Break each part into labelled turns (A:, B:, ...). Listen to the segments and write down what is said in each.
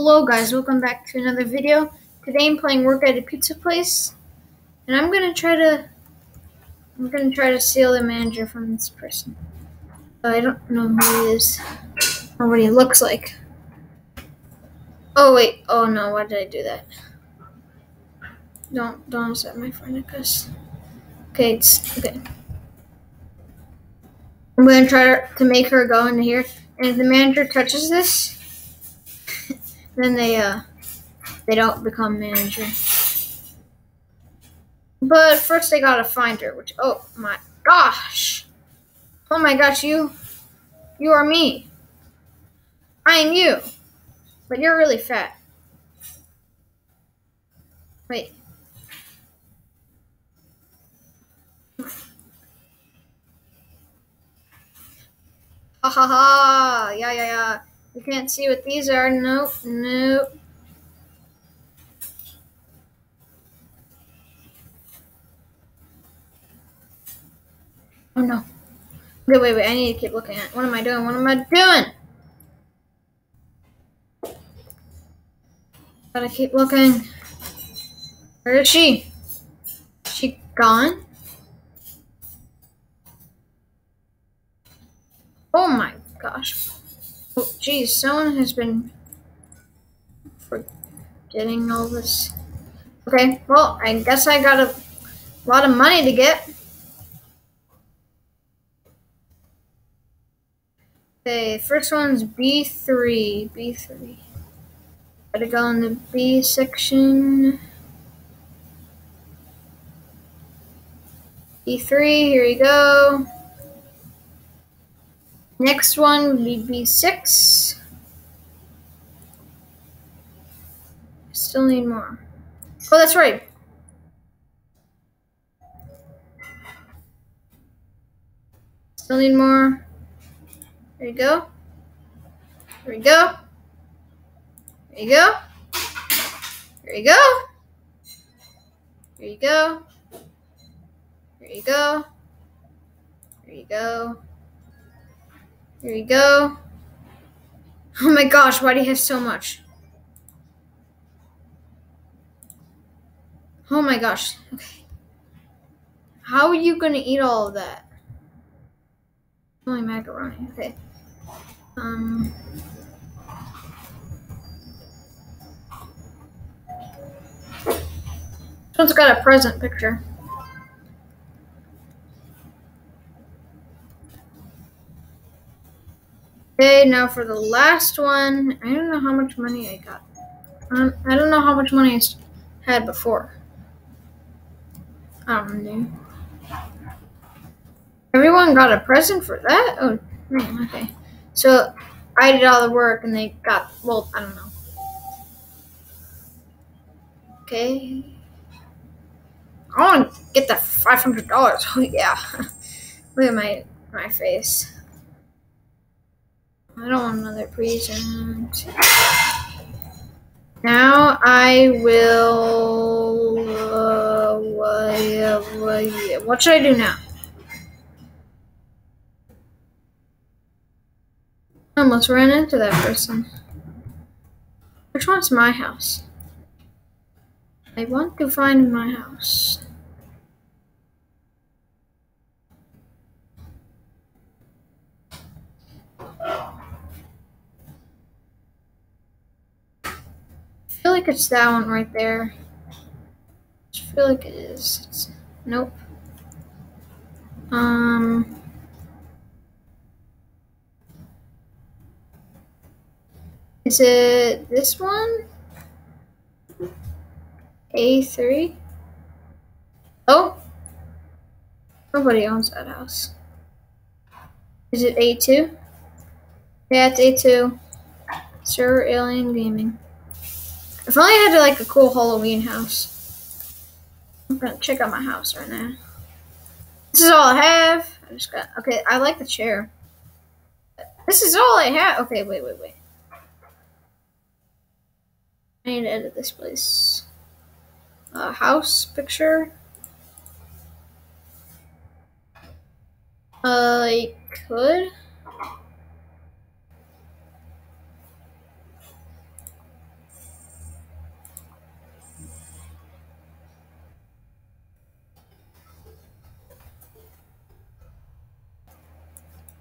A: Hello guys, welcome back to another video. Today I'm playing work at a pizza place and I'm gonna try to I'm gonna try to steal the manager from this person. Uh, I don't know who he is or what he looks like. Oh wait, oh no, why did I do that? Don't don't set my friend because Okay, it's okay. I'm gonna try to make her go into here and if the manager touches this then they uh they don't become manager. But first they gotta find her, which oh my gosh. Oh my gosh, you you are me. I am you. But you're really fat. Wait. Ha ha ha! Yeah, yeah, yeah. You can't see what these are. Nope, nope. Oh no. Wait, wait, wait. I need to keep looking at it. What am I doing? What am I doing? Gotta keep looking. Where is she? She gone? Oh my gosh. Oh, geez, someone has been forgetting all this. Okay, well, I guess I got a lot of money to get. Okay, first one's B3. B3. Gotta go in the B section. B3, here we go. Next one would be B6. Still need more. Oh, that's right. Still need more. There you go. There we go. There you go. There you go. There you go. There you go. There you go. There you go. Oh my gosh, why do you have so much? Oh my gosh. Okay. How are you gonna eat all of that? Only macaroni. Okay. Um. This one's got a present picture. Okay, now for the last one. I don't know how much money I got. Um, I don't know how much money I had before. I don't know. Everyone got a present for that? Oh, okay. So I did all the work and they got, well, I don't know. Okay. I want to get that $500. Oh, yeah. Look at my, my face. I don't want another present. Now I will. Uh, what, should I do now? I almost ran into that person. Which one's my house? I want to find my house. feel like it's that one right there. I feel like it is. It's, nope. Um. Is it this one? A3? Oh! Nobody owns that house. Is it A2? Yeah, it's A2. Sir Alien Gaming. If only I had like a cool Halloween house. I'm gonna check out my house right now. This is all I have. I just got okay. I like the chair. This is all I have. Okay, wait, wait, wait. I need to edit this place. Uh, house picture. Uh, I could.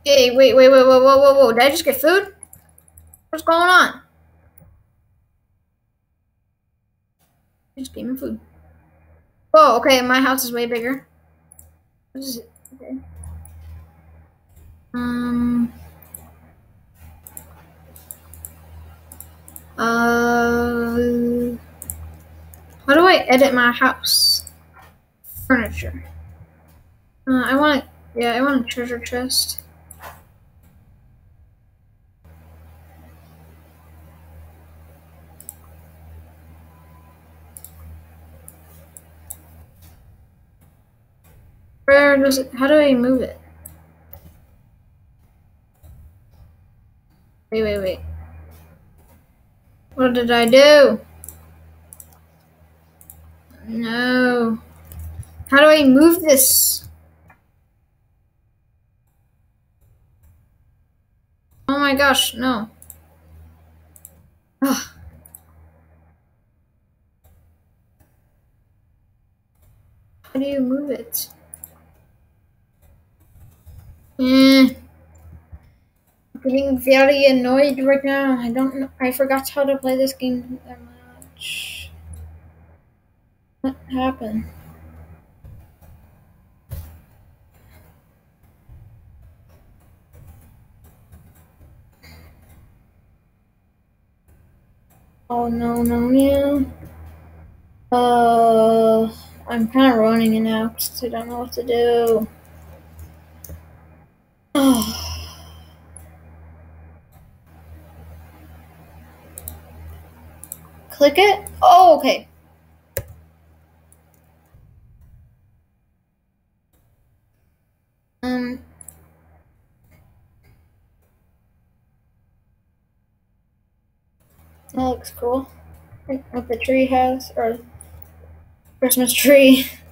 A: Hey, wait, wait, wait, whoa, whoa, whoa, whoa. Did I just get food? What's going on? I just gave me food. Oh, okay, my house is way bigger. What is it? Okay. Um. Uh. How do I edit my house? Furniture. Uh, I want, yeah, I want a treasure chest. Where does it, how do I move it? Wait, wait, wait. What did I do? No. How do I move this? Oh my gosh, no. Ugh. How do you move it? Eh. I'm getting very annoyed right now. I don't know. I forgot how to play this game that much. What happened? Oh no no no. Uh, I'm kind of running it now because I don't know what to do. Click it. Oh, okay. Um. That looks cool. What the tree has, or Christmas tree.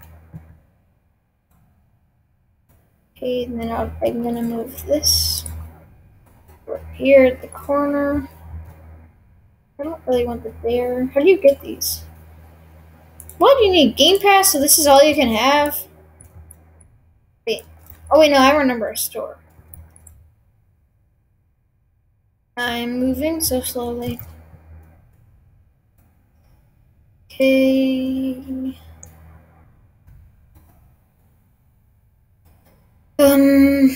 A: Okay, and then i am gonna move this right here at the corner. I don't really want the there. How do you get these? What you need? Game Pass? So this is all you can have? Wait. Oh wait, no, I remember a store. I'm moving so slowly. Okay. Um,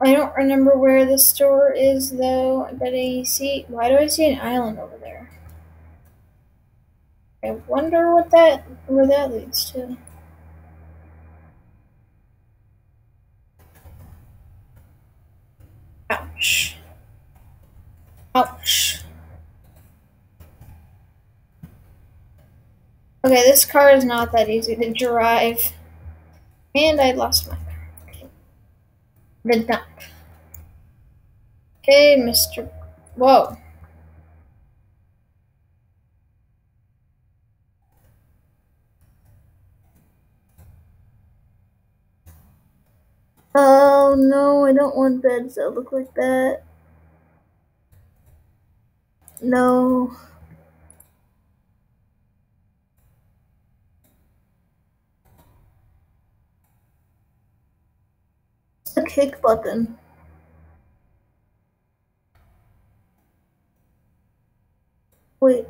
A: I don't remember where the store is though, but I see. Why do I see an island over there? I wonder what that where that leads to. Ouch. Ouch. Okay, this car is not that easy to drive. And I lost my dump. Okay, Mr. Whoa. Oh no, I don't want beds that look like that. No. Kick button. Wait.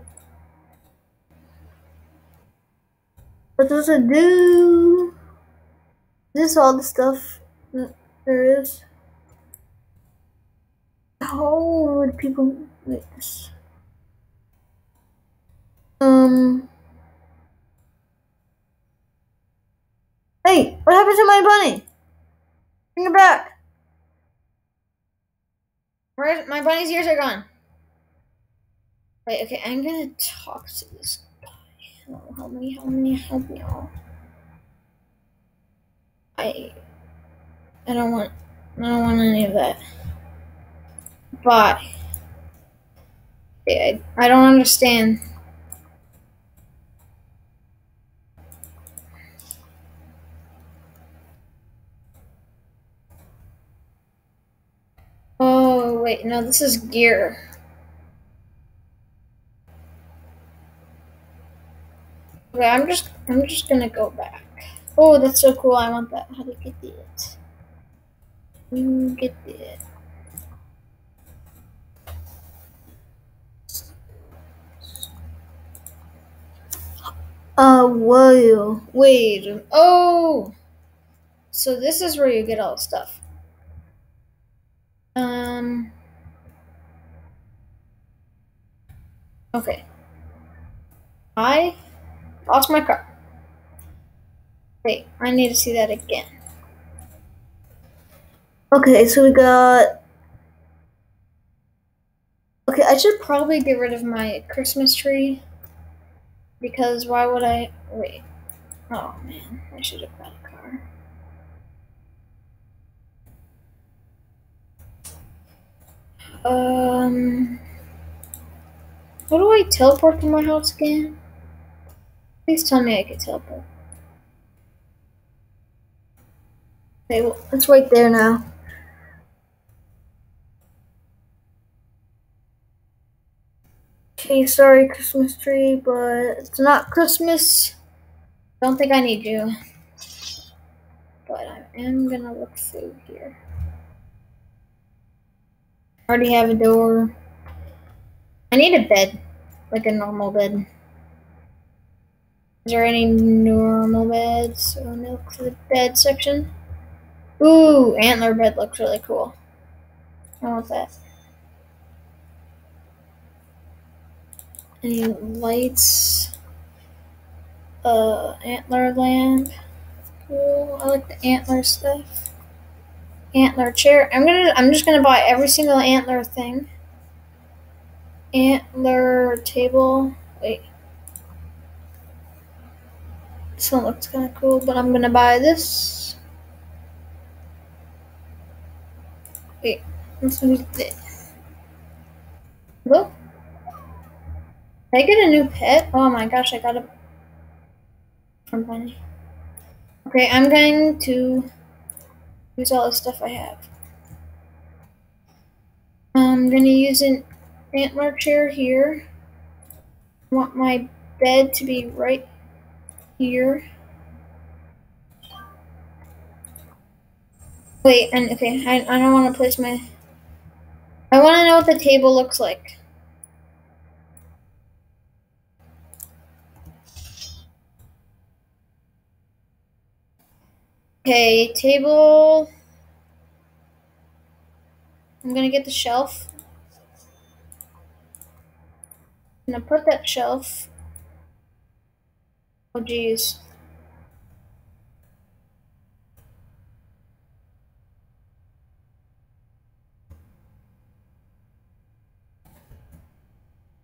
A: What does it do? Is this all the stuff there is? How would people make this? Um. Hey, what happened to my bunny? Bring it back. Where's my bunny's ears are gone. Wait, okay, I'm gonna talk to this guy. Oh, help me, help me, help me all. I I don't want I don't want any of that. Bye. I, I don't understand. Wait, no, this is gear. Okay, I'm just I'm just gonna go back. Oh, that's so cool. I want that. How do you get it? You get it. Uh, whoa. Wait. Oh! So this is where you get all the stuff. Um. Okay. I lost my car. Wait, I need to see that again. Okay, so we got. Okay, I should probably get rid of my Christmas tree. Because why would I. Wait. Oh man, I should have bought a car. Um. How do I teleport to my house again? Please tell me I can teleport. Okay, well, it's right there now. Okay, sorry, Christmas tree, but it's not Christmas. Don't think I need you. But I am gonna look through here. Already have a door. I need a bed. Like a normal bed. Is there any normal beds? Look for the bed section. Ooh, antler bed looks really cool. I want that. Any lights? Uh, antler lamp. Cool. I like the antler stuff. Antler chair. I'm gonna. I'm just gonna buy every single antler thing. Antler table. Wait. This one looks kind of cool, but I'm gonna buy this. Wait. Let's move this. Look. I get a new pet? Oh my gosh, I got a from Bunny. Okay, I'm going to use all the stuff I have. I'm gonna use an antler chair here. I want my bed to be right here. Wait, and okay, I, I don't want to place my... I want to know what the table looks like. Okay, table. I'm gonna get the shelf. I'm gonna put that shelf. Oh geez.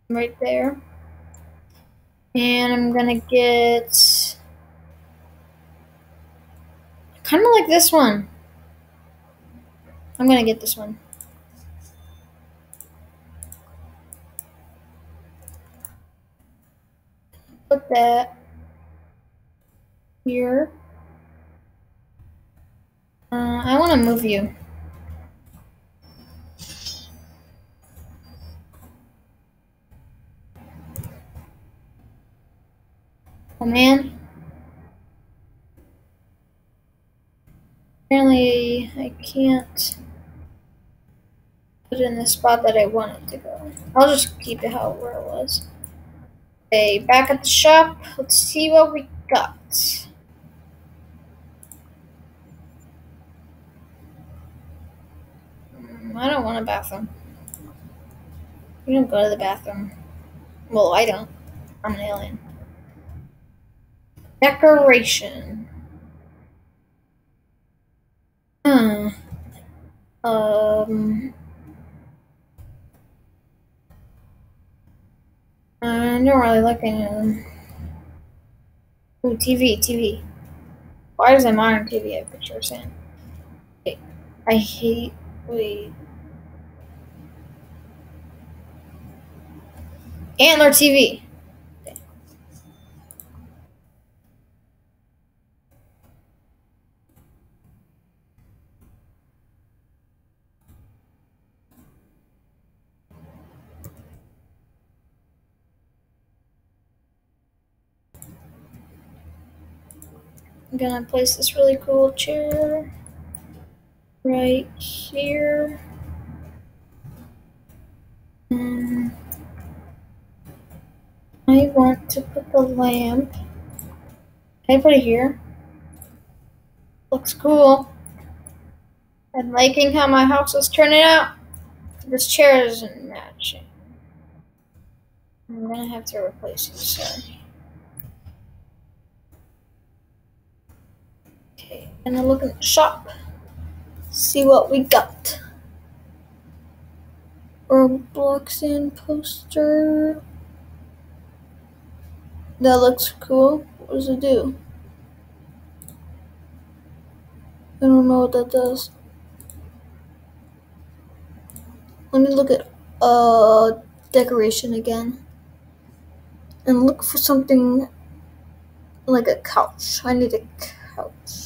A: Right there. And I'm gonna get Kind of like this one. I'm gonna get this one. Put that here. Uh, I want to move you. Oh man. Can't put it in the spot that I want it to go. I'll just keep it how where it was. Okay, back at the shop. Let's see what we got. Hmm, I don't want a bathroom. You don't go to the bathroom. Well, I don't. I'm an alien. Decoration. Hmm. Um. I don't really like any. Ooh, TV, TV. Why is a modern TV a picture Sam? I hate. Wait. Antler TV. I'm gonna place this really cool chair. right here. Um, I want to put the lamp. Can I put it here? Looks cool. I'm liking how my house is turning out. This chair isn't matching. I'm gonna have to replace it, sorry. Gonna look in the shop. See what we got. Roblox and poster. That looks cool. What does it do? I don't know what that does. Let me look at uh decoration again. And look for something like a couch. I need a couch.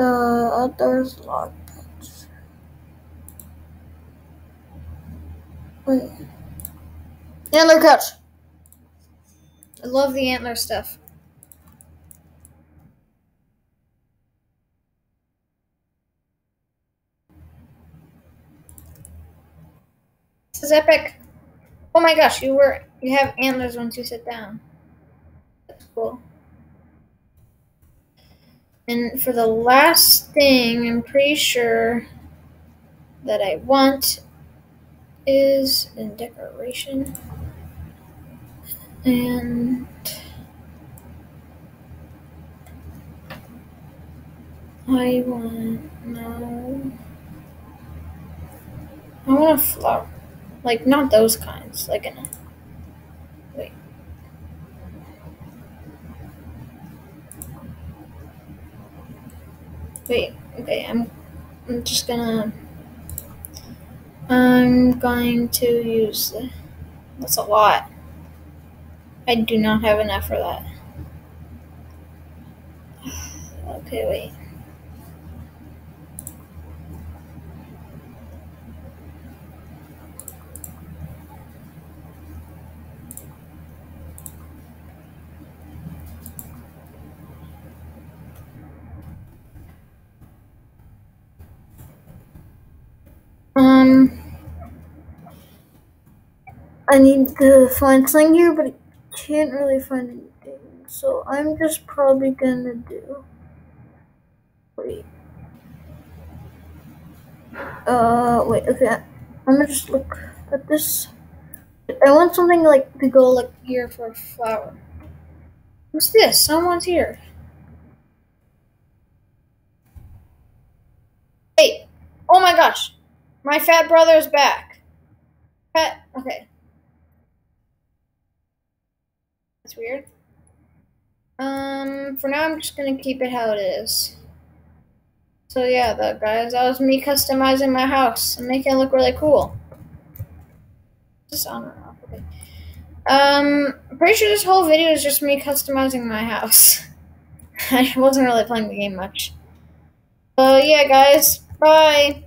A: Uh outdoors log bench. Wait. Antler couch. I love the antler stuff. This is epic. Oh my gosh, you were you have antlers once you sit down. That's cool. And for the last thing, I'm pretty sure that I want is in decoration. And I want no I want a flower. Like, not those kinds. Like, in Wait, okay, I'm, I'm just gonna. I'm going to use. That's a lot. I do not have enough for that. Okay, wait. Um, I need to find something here, but I can't really find anything. So I'm just probably gonna do. Wait. Uh, wait. Okay, I'm gonna just look at this. I want something like to go like here for a flower. What's this? Someone's here. Hey! Oh my gosh! My fat brother's back. Fat. Okay. That's weird. Um, for now, I'm just gonna keep it how it is. So yeah, that guys, that was me customizing my house and making it look really cool. Just on and off. Okay. Um, pretty sure this whole video is just me customizing my house. I wasn't really playing the game much. So yeah, guys. Bye.